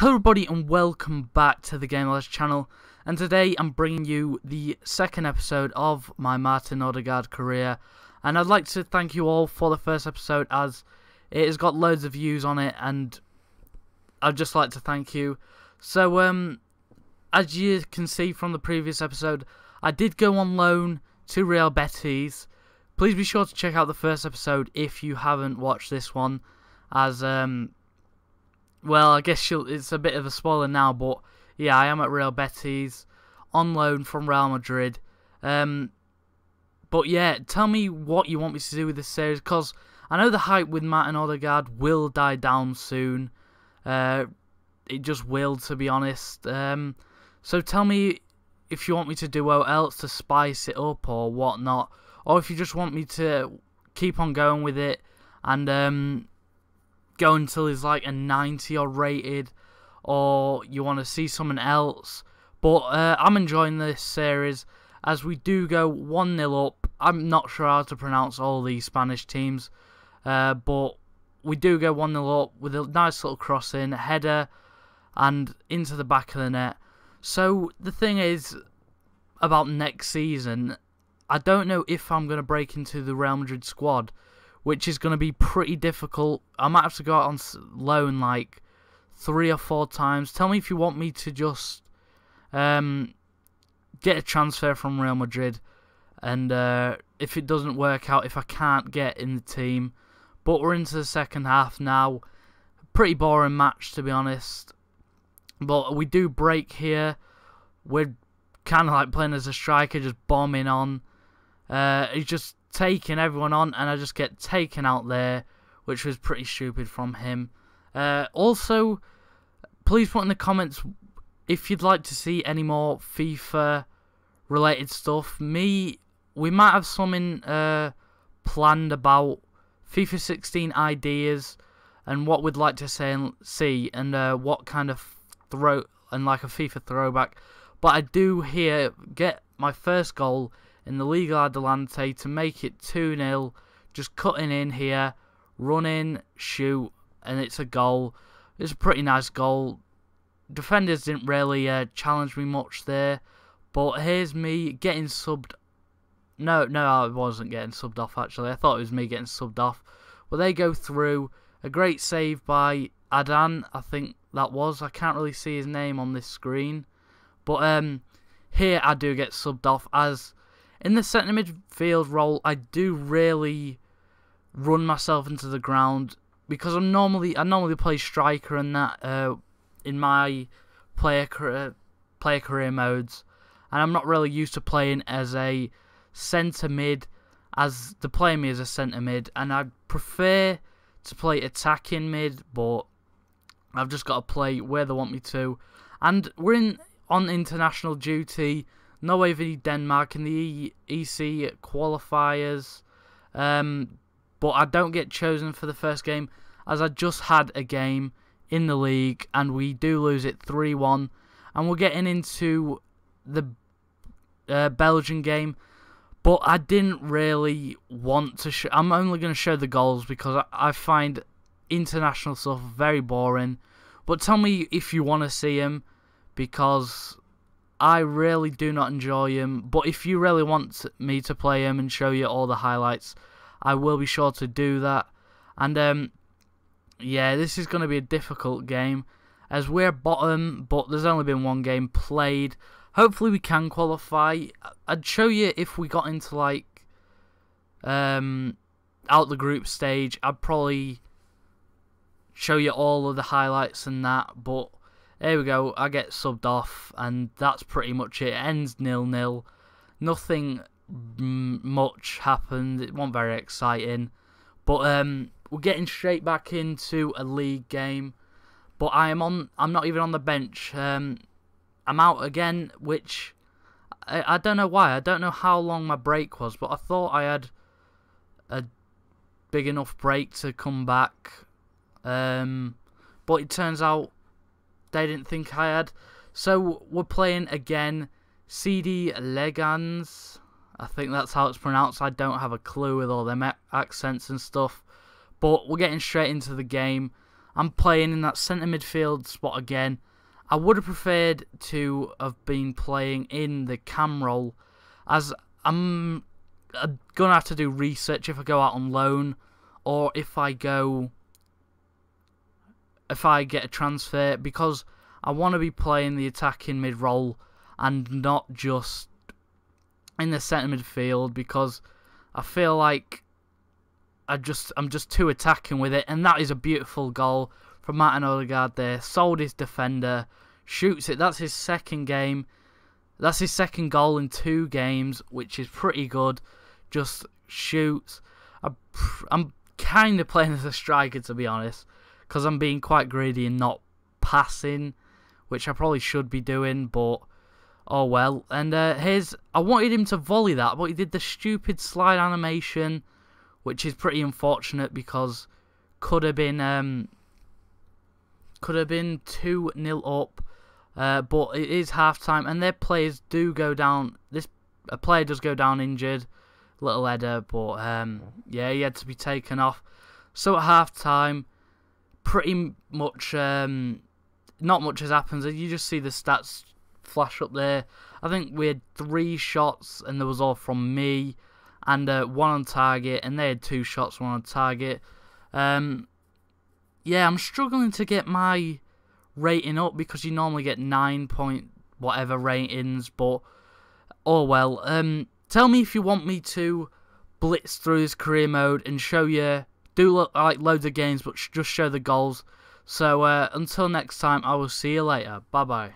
Hello everybody and welcome back to the Game GamerLads channel and today I'm bringing you the second episode of my Martin Odegaard career and I'd like to thank you all for the first episode as it has got loads of views on it and I'd just like to thank you. So um, as you can see from the previous episode I did go on loan to Real Betis. Please be sure to check out the first episode if you haven't watched this one as um, well, I guess it's a bit of a spoiler now, but yeah, I am at Real Betis on loan from Real Madrid. Um, but yeah, tell me what you want me to do with this series because I know the hype with Martin Odegaard will die down soon. Uh, it just will, to be honest. Um, so tell me if you want me to do what else to spice it up or whatnot, or if you just want me to keep on going with it and um, go until he's like a 90 or rated, or you want to see someone else. But uh, I'm enjoying this series as we do go 1 0 up. I'm not sure how to pronounce all these Spanish teams, uh, but we do go 1 0 up with a nice little crossing, header, and into the back of the net. So the thing is about next season, I don't know if I'm going to break into the Real Madrid squad which is going to be pretty difficult. I might have to go out on loan like three or four times. Tell me if you want me to just um, get a transfer from Real Madrid, and uh, if it doesn't work out, if I can't get in the team. But we're into the second half now. Pretty boring match to be honest. But we do break here. We're kind of like playing as a striker, just bombing on. Uh, just taking everyone on, and I just get taken out there, which was pretty stupid from him. Uh, also, please put in the comments if you'd like to see any more FIFA related stuff. Me, we might have something uh, planned about FIFA 16 ideas and what we'd like to say and see, and uh, what kind of throw and like a FIFA throwback. But I do here get my first goal in the Liga Adelante to make it 2-0. Just cutting in here, running, shoot, and it's a goal. It's a pretty nice goal. Defenders didn't really uh, challenge me much there. But here's me getting subbed. No, no, I wasn't getting subbed off actually. I thought it was me getting subbed off. Well, they go through. A great save by Adan, I think that was. I can't really see his name on this screen. But um, here I do get subbed off as in the centre midfield role, I do really run myself into the ground because I'm normally I normally play striker and that uh, in my player career, player career modes, and I'm not really used to playing as a centre mid as the play me as a centre mid, and I prefer to play attacking mid, but I've just got to play where they want me to, and we're in on international duty Norway v Denmark in the EC qualifiers. Um, but I don't get chosen for the first game as I just had a game in the league and we do lose it 3-1 and we're getting into the uh, Belgian game but I didn't really want to show I'm only going to show the goals because I, I find international stuff very boring but tell me if you want to see them because I really do not enjoy him, but if you really want me to play him and show you all the highlights, I will be sure to do that. And um, yeah, this is going to be a difficult game as we're bottom, but there's only been one game played. Hopefully we can qualify. I'd show you if we got into like um, out the group stage. I'd probably show you all of the highlights and that, but there we go. I get subbed off, and that's pretty much it. it ends nil nil. Nothing much happened. It wasn't very exciting, but um, we're getting straight back into a league game. But I am on. I'm not even on the bench. Um, I'm out again, which I, I don't know why. I don't know how long my break was, but I thought I had a big enough break to come back. Um, but it turns out they didn't think I had. So we're playing again CD Legans. I think that's how it's pronounced. I don't have a clue with all them accents and stuff. But we're getting straight into the game. I'm playing in that centre midfield spot again. I would have preferred to have been playing in the cam role, as I'm gonna have to do research if I go out on loan, or if I go, if I get a transfer, because I want to be playing the attacking mid role and not just in the centre midfield, because I feel like I just I'm just too attacking with it, and that is a beautiful goal from Martin Odegaard there. Sold his defender, shoots it. That's his second game. That's his second goal in two games, which is pretty good. Just shoots. I'm kind of playing as a striker to be honest, because I'm being quite greedy and not passing, which I probably should be doing, but oh well. And uh, I wanted him to volley that, but he did the stupid slide animation which is pretty unfortunate because could have been um, could have been two nil up, uh, but it is half time and their players do go down. This a player does go down injured, little header, but um, yeah, he had to be taken off. So at half time, pretty much um, not much has happened. You just see the stats flash up there. I think we had three shots and there was all from me and uh, one on target, and they had two shots, one on target. Um, yeah, I'm struggling to get my rating up because you normally get nine point whatever ratings, but oh well. Um, tell me if you want me to blitz through this career mode and show you do look like loads of games, but just show the goals. So uh, until next time, I will see you later. Bye bye.